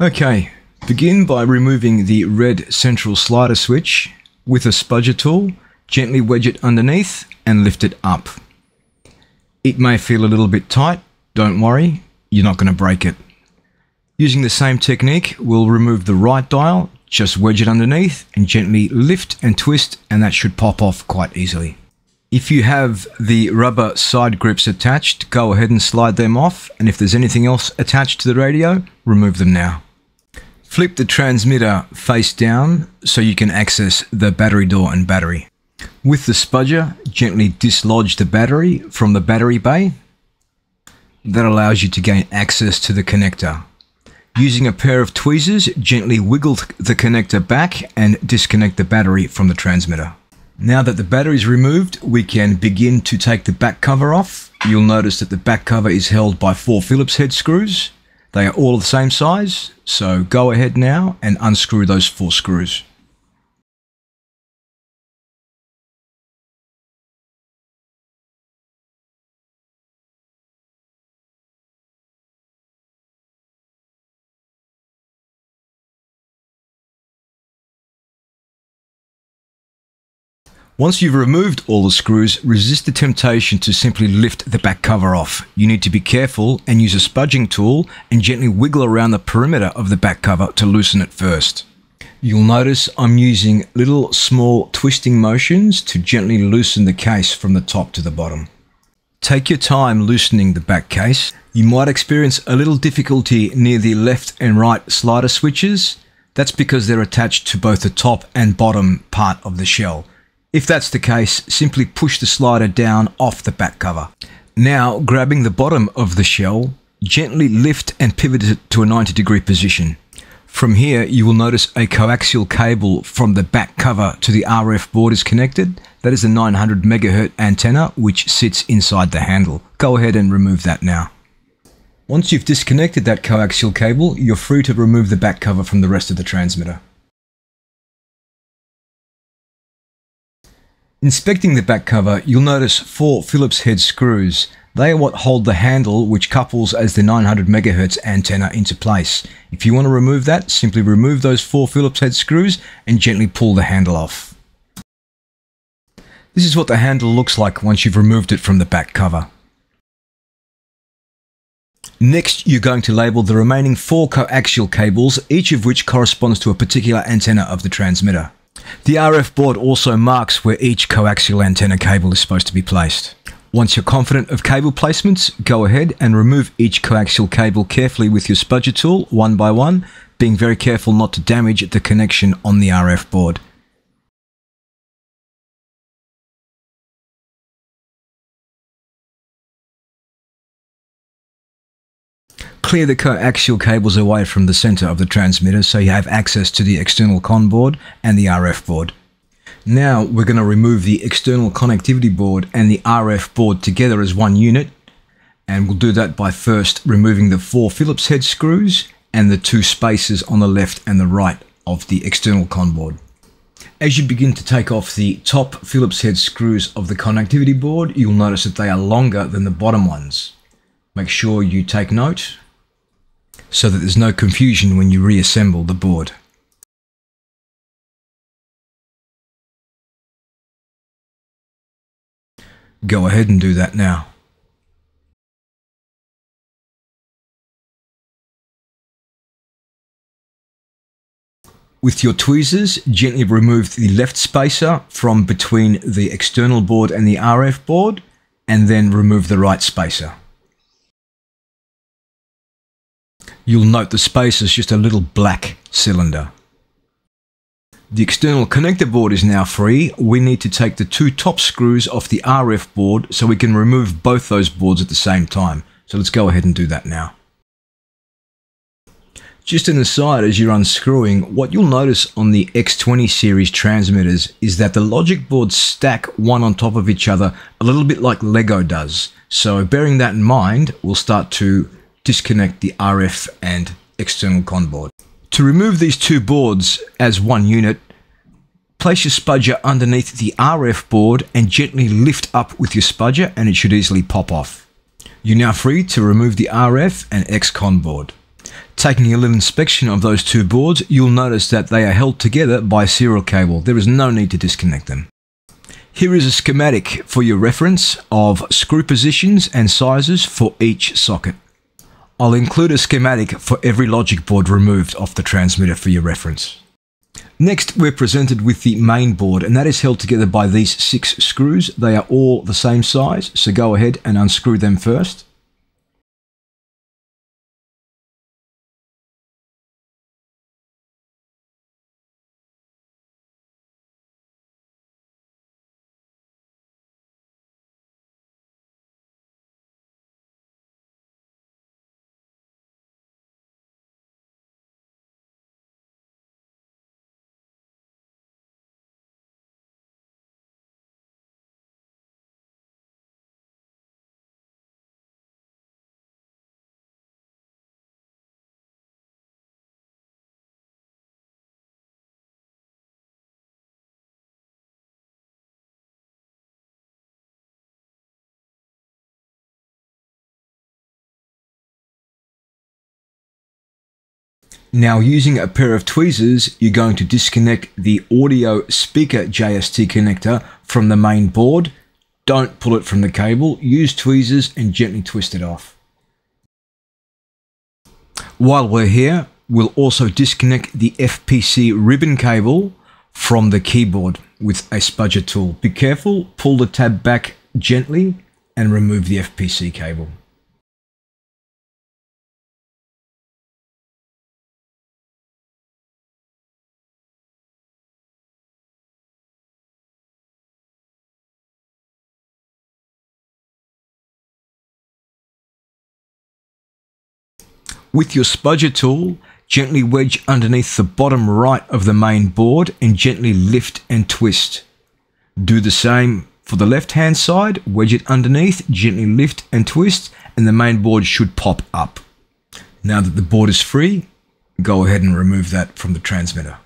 Okay, begin by removing the red central slider switch with a spudger tool, gently wedge it underneath and lift it up. It may feel a little bit tight, don't worry, you're not going to break it. Using the same technique, we'll remove the right dial, just wedge it underneath and gently lift and twist and that should pop off quite easily. If you have the rubber side grips attached, go ahead and slide them off and if there's anything else attached to the radio, remove them now. Flip the transmitter face down so you can access the battery door and battery. With the spudger, gently dislodge the battery from the battery bay. That allows you to gain access to the connector. Using a pair of tweezers, gently wiggle the connector back and disconnect the battery from the transmitter. Now that the battery is removed, we can begin to take the back cover off. You'll notice that the back cover is held by four Phillips head screws. They are all the same size, so go ahead now and unscrew those four screws. Once you've removed all the screws, resist the temptation to simply lift the back cover off. You need to be careful and use a spudging tool and gently wiggle around the perimeter of the back cover to loosen it first. You'll notice I'm using little small twisting motions to gently loosen the case from the top to the bottom. Take your time loosening the back case. You might experience a little difficulty near the left and right slider switches. That's because they're attached to both the top and bottom part of the shell. If that's the case, simply push the slider down off the back cover. Now, grabbing the bottom of the shell, gently lift and pivot it to a 90 degree position. From here, you will notice a coaxial cable from the back cover to the RF board is connected. That is a 900 megahertz antenna which sits inside the handle. Go ahead and remove that now. Once you've disconnected that coaxial cable, you're free to remove the back cover from the rest of the transmitter. Inspecting the back cover, you'll notice four Phillips head screws. They are what hold the handle which couples as the 900 MHz antenna into place. If you want to remove that, simply remove those four Phillips head screws and gently pull the handle off. This is what the handle looks like once you've removed it from the back cover. Next, you're going to label the remaining four coaxial cables, each of which corresponds to a particular antenna of the transmitter. The RF board also marks where each coaxial antenna cable is supposed to be placed. Once you're confident of cable placements, go ahead and remove each coaxial cable carefully with your spudger tool, one by one, being very careful not to damage the connection on the RF board. Clear the coaxial cables away from the center of the transmitter so you have access to the external CON board and the RF board. Now we're going to remove the external connectivity board and the RF board together as one unit and we'll do that by first removing the four Phillips head screws and the two spaces on the left and the right of the external CON board. As you begin to take off the top Phillips head screws of the connectivity board, you'll notice that they are longer than the bottom ones. Make sure you take note so that there's no confusion when you reassemble the board. Go ahead and do that now. With your tweezers, gently remove the left spacer from between the external board and the RF board, and then remove the right spacer. You'll note the space is just a little black cylinder. The external connector board is now free. We need to take the two top screws off the RF board so we can remove both those boards at the same time. So let's go ahead and do that now. Just an aside as you're unscrewing, what you'll notice on the X20 series transmitters is that the logic boards stack one on top of each other a little bit like Lego does. So bearing that in mind, we'll start to disconnect the RF and external CON board. To remove these two boards as one unit, place your spudger underneath the RF board and gently lift up with your spudger and it should easily pop off. You're now free to remove the RF and X-CON board. Taking a little inspection of those two boards, you'll notice that they are held together by serial cable. There is no need to disconnect them. Here is a schematic for your reference of screw positions and sizes for each socket. I'll include a schematic for every logic board removed off the transmitter for your reference. Next, we're presented with the main board, and that is held together by these six screws. They are all the same size, so go ahead and unscrew them first. Now using a pair of tweezers, you're going to disconnect the audio speaker JST connector from the main board. Don't pull it from the cable, use tweezers and gently twist it off. While we're here, we'll also disconnect the FPC ribbon cable from the keyboard with a spudger tool. Be careful, pull the tab back gently and remove the FPC cable. With your spudger tool, gently wedge underneath the bottom right of the main board and gently lift and twist. Do the same for the left hand side, wedge it underneath, gently lift and twist, and the main board should pop up. Now that the board is free, go ahead and remove that from the transmitter.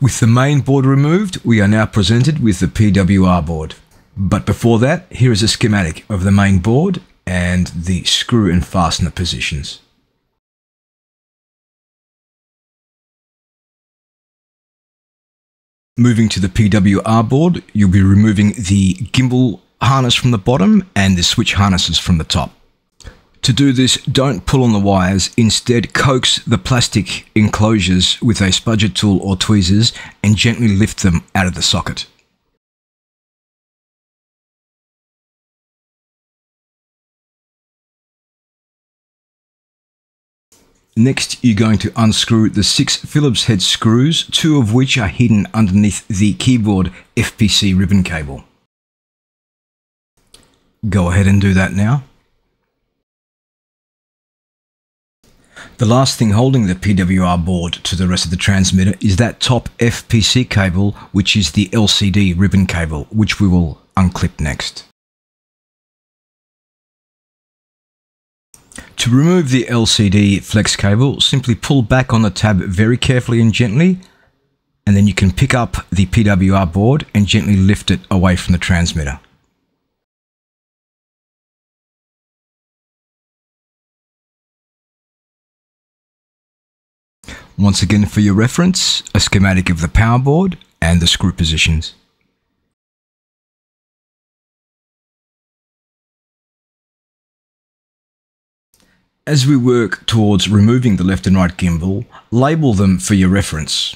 With the main board removed, we are now presented with the PWR board. But before that, here is a schematic of the main board and the screw and fastener positions. Moving to the PWR board, you'll be removing the gimbal harness from the bottom and the switch harnesses from the top. To do this, don't pull on the wires, instead coax the plastic enclosures with a spudger tool or tweezers and gently lift them out of the socket. Next, you're going to unscrew the six Phillips head screws, two of which are hidden underneath the keyboard FPC ribbon cable. Go ahead and do that now. The last thing holding the PWR board to the rest of the transmitter is that top FPC cable, which is the LCD ribbon cable, which we will unclip next. To remove the LCD flex cable, simply pull back on the tab very carefully and gently, and then you can pick up the PWR board and gently lift it away from the transmitter. Once again for your reference, a schematic of the power board and the screw positions. As we work towards removing the left and right gimbal, label them for your reference.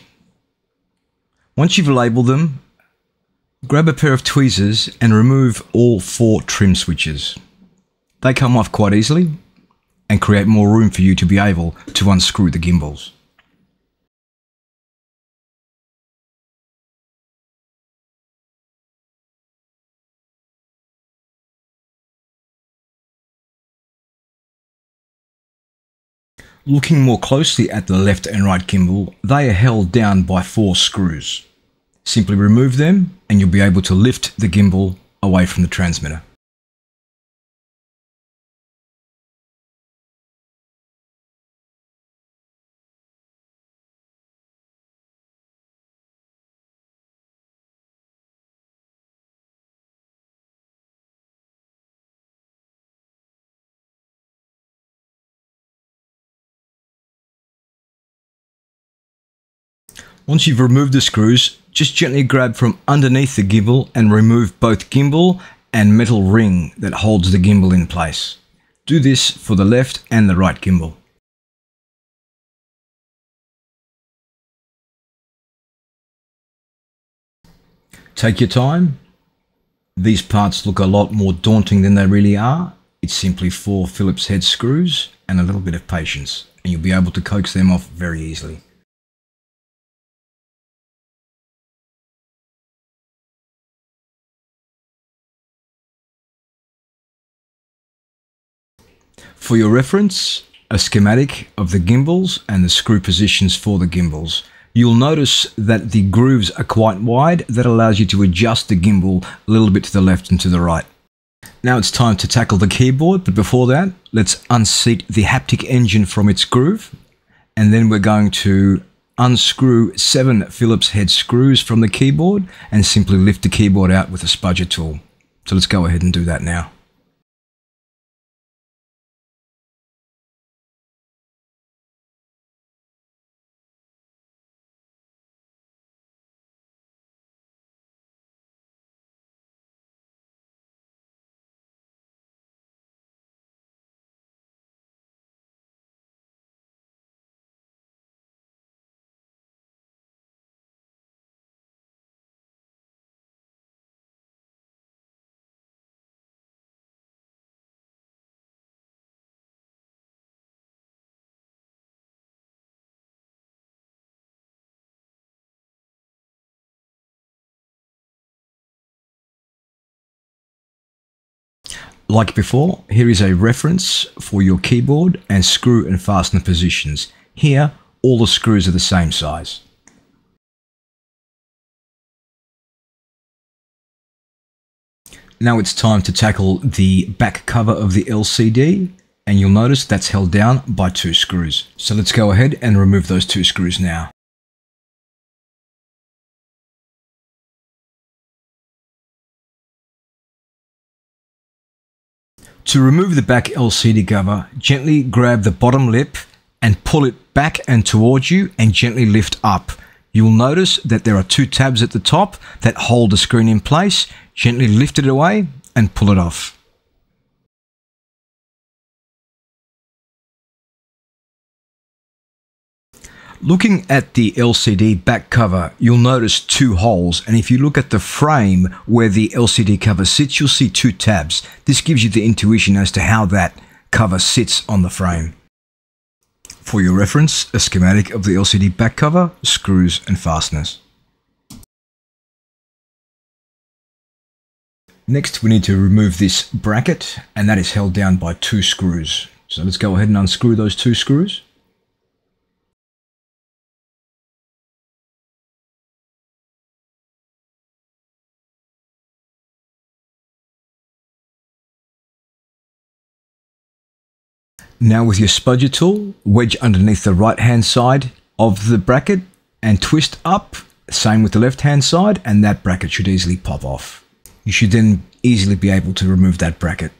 Once you've labelled them, grab a pair of tweezers and remove all four trim switches. They come off quite easily and create more room for you to be able to unscrew the gimbals. Looking more closely at the left and right gimbal, they are held down by four screws. Simply remove them and you'll be able to lift the gimbal away from the transmitter. Once you've removed the screws, just gently grab from underneath the gimbal and remove both gimbal and metal ring that holds the gimbal in place. Do this for the left and the right gimbal. Take your time. These parts look a lot more daunting than they really are. It's simply four Phillips head screws and a little bit of patience and you'll be able to coax them off very easily. For your reference, a schematic of the gimbals and the screw positions for the gimbals. You'll notice that the grooves are quite wide. That allows you to adjust the gimbal a little bit to the left and to the right. Now it's time to tackle the keyboard, but before that, let's unseat the haptic engine from its groove. And then we're going to unscrew seven Phillips head screws from the keyboard and simply lift the keyboard out with a spudger tool. So let's go ahead and do that now. Like before, here is a reference for your keyboard and screw and fastener positions. Here, all the screws are the same size. Now it's time to tackle the back cover of the LCD and you'll notice that's held down by two screws. So let's go ahead and remove those two screws now. To remove the back LCD cover, gently grab the bottom lip and pull it back and towards you and gently lift up. You'll notice that there are two tabs at the top that hold the screen in place. Gently lift it away and pull it off. Looking at the LCD back cover, you'll notice two holes, and if you look at the frame where the LCD cover sits, you'll see two tabs. This gives you the intuition as to how that cover sits on the frame. For your reference, a schematic of the LCD back cover, screws and fasteners. Next, we need to remove this bracket, and that is held down by two screws. So let's go ahead and unscrew those two screws. Now with your spudger tool, wedge underneath the right hand side of the bracket and twist up. Same with the left hand side and that bracket should easily pop off. You should then easily be able to remove that bracket.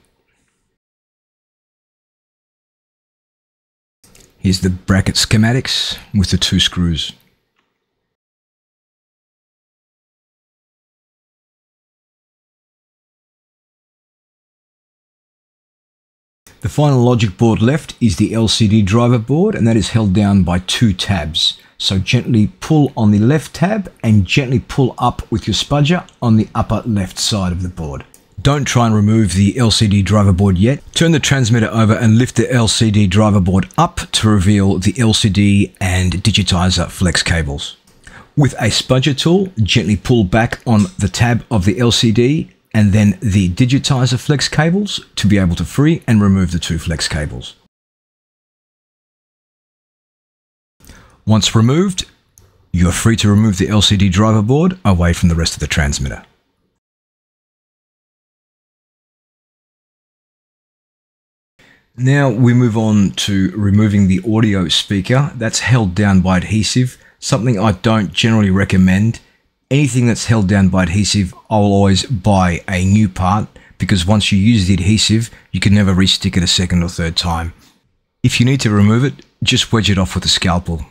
Here's the bracket schematics with the two screws. The final logic board left is the LCD driver board and that is held down by two tabs. So gently pull on the left tab and gently pull up with your spudger on the upper left side of the board. Don't try and remove the LCD driver board yet. Turn the transmitter over and lift the LCD driver board up to reveal the LCD and digitizer flex cables. With a spudger tool, gently pull back on the tab of the LCD and then the digitizer flex cables to be able to free and remove the two flex cables. Once removed, you are free to remove the LCD driver board away from the rest of the transmitter. Now we move on to removing the audio speaker that's held down by adhesive, something I don't generally recommend anything that's held down by adhesive, I'll always buy a new part because once you use the adhesive, you can never restick it a second or third time. If you need to remove it, just wedge it off with a scalpel.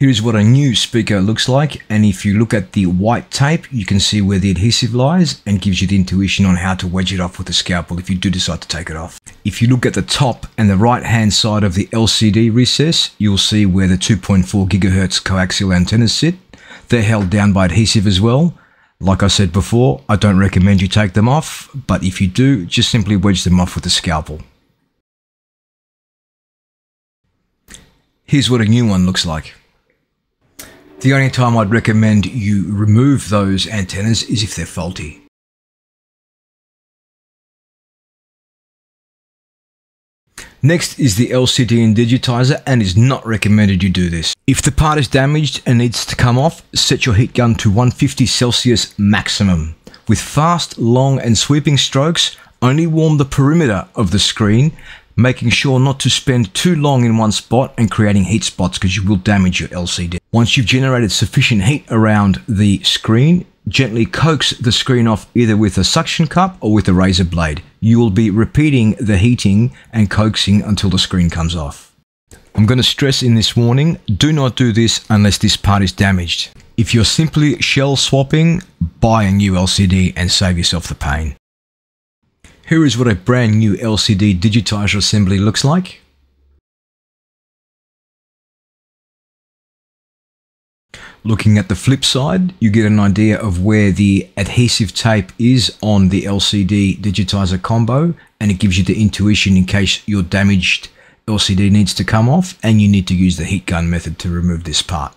Here's what a new speaker looks like and if you look at the white tape you can see where the adhesive lies and gives you the intuition on how to wedge it off with a scalpel if you do decide to take it off. If you look at the top and the right hand side of the LCD recess you'll see where the 2.4 gigahertz coaxial antennas sit. They're held down by adhesive as well. Like I said before, I don't recommend you take them off, but if you do, just simply wedge them off with a scalpel. Here's what a new one looks like. The only time I'd recommend you remove those antennas is if they're faulty. Next is the LCD and digitizer and is not recommended you do this. If the part is damaged and needs to come off, set your heat gun to 150 Celsius maximum. With fast, long and sweeping strokes, only warm the perimeter of the screen making sure not to spend too long in one spot and creating heat spots because you will damage your LCD. Once you've generated sufficient heat around the screen, gently coax the screen off either with a suction cup or with a razor blade. You will be repeating the heating and coaxing until the screen comes off. I'm going to stress in this warning, do not do this unless this part is damaged. If you're simply shell swapping, buy a new LCD and save yourself the pain. Here is what a brand new LCD digitizer assembly looks like. Looking at the flip side, you get an idea of where the adhesive tape is on the LCD digitizer combo and it gives you the intuition in case your damaged LCD needs to come off and you need to use the heat gun method to remove this part.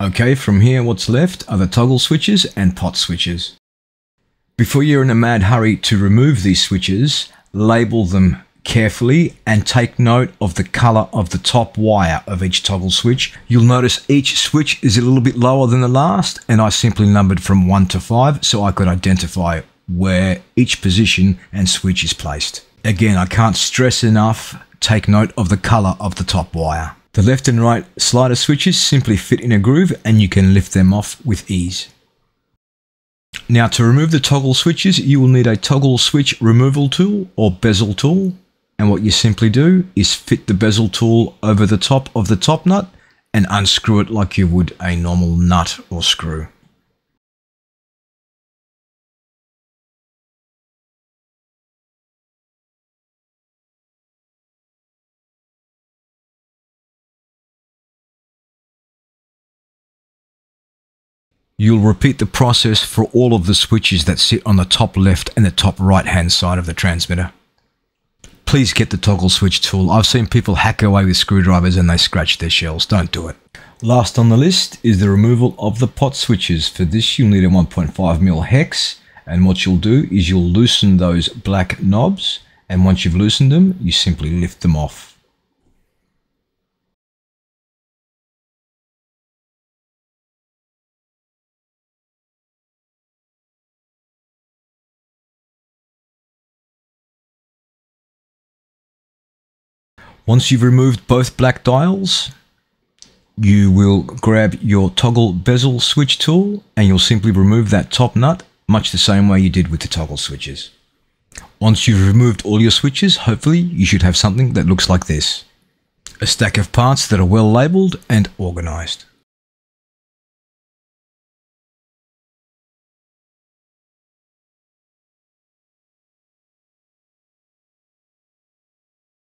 Okay, from here what's left are the toggle switches and pot switches. Before you're in a mad hurry to remove these switches, label them carefully and take note of the color of the top wire of each toggle switch. You'll notice each switch is a little bit lower than the last and I simply numbered from 1 to 5 so I could identify where each position and switch is placed. Again, I can't stress enough, take note of the color of the top wire. The left and right slider switches simply fit in a groove and you can lift them off with ease. Now to remove the toggle switches, you will need a toggle switch removal tool or bezel tool. And what you simply do is fit the bezel tool over the top of the top nut and unscrew it like you would a normal nut or screw. You'll repeat the process for all of the switches that sit on the top left and the top right hand side of the transmitter. Please get the toggle switch tool. I've seen people hack away with screwdrivers and they scratch their shells. Don't do it. Last on the list is the removal of the pot switches. For this you'll need a 1.5mm hex and what you'll do is you'll loosen those black knobs and once you've loosened them you simply lift them off. Once you've removed both black dials, you will grab your toggle bezel switch tool and you'll simply remove that top nut much the same way you did with the toggle switches. Once you've removed all your switches, hopefully you should have something that looks like this. A stack of parts that are well labelled and organised.